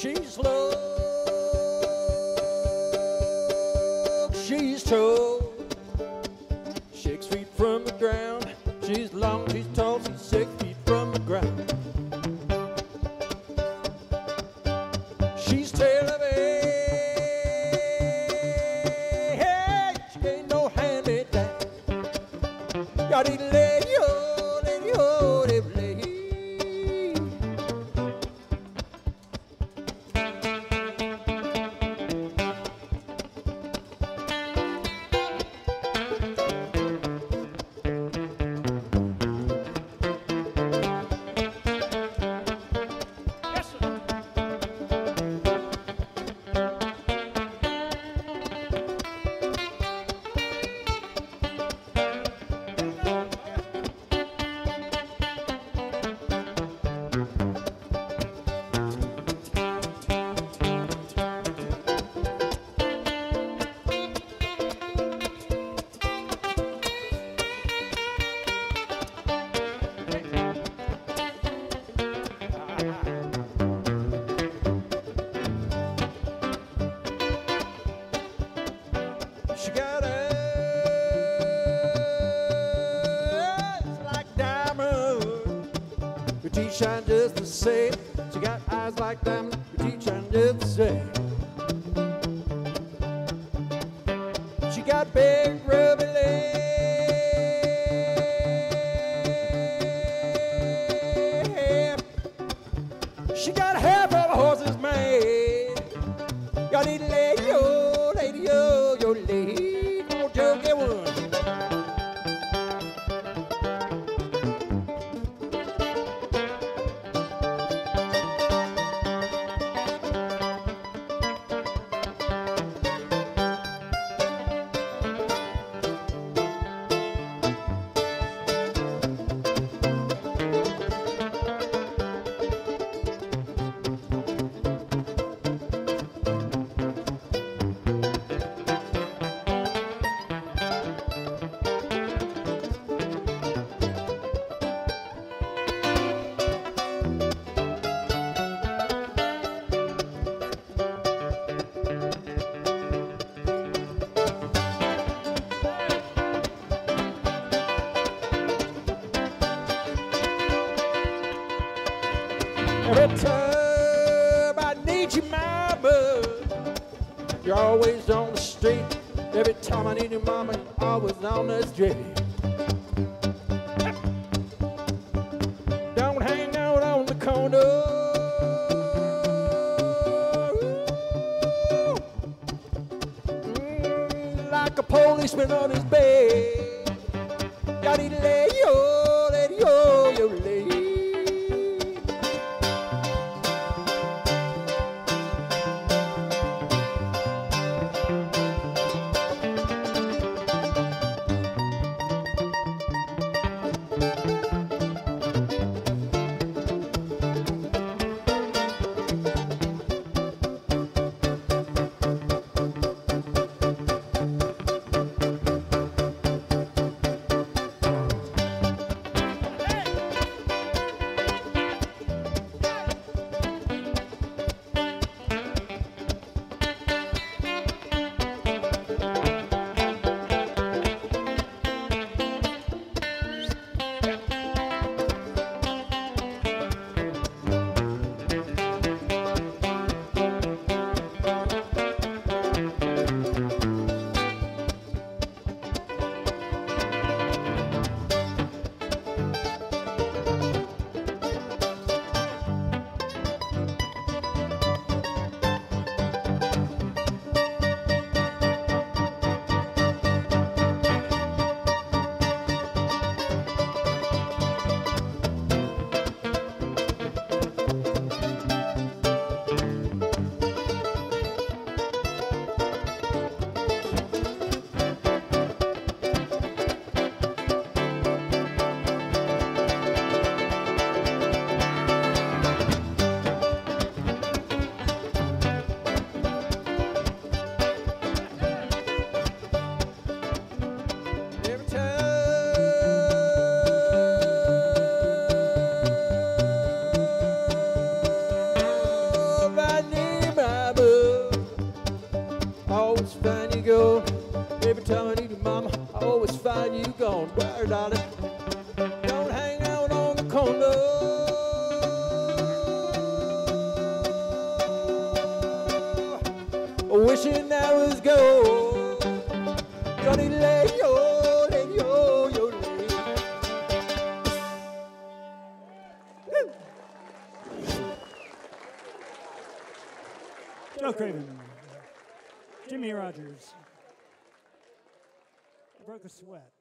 she's love, she's tall, six feet from the ground. She's long, she's tall, she's six feet from the ground. She's tail of She ain't no hand me down. Got it but she shine just the same. She got eyes like diamonds, but she shine just the same. She got big ruby lips. She got half of a horse's mane. Y'all need a lady, yo, lady, yo, yo, lady. Every time I need you, mama, you're always on the street. Every time I need you, mama, you're always on the street. Don't hang out on the corner. Mm, Like a policeman on his bed. Gotta lay yo, lady, yo, money to mama. I always find you gone. Where, darling? Don't hang out on the corner. wishing I was gold. Johnny Lay, yo, lay, yo, yo, lay. Joe Craven, Jimmy Rogers. Broke a sweat.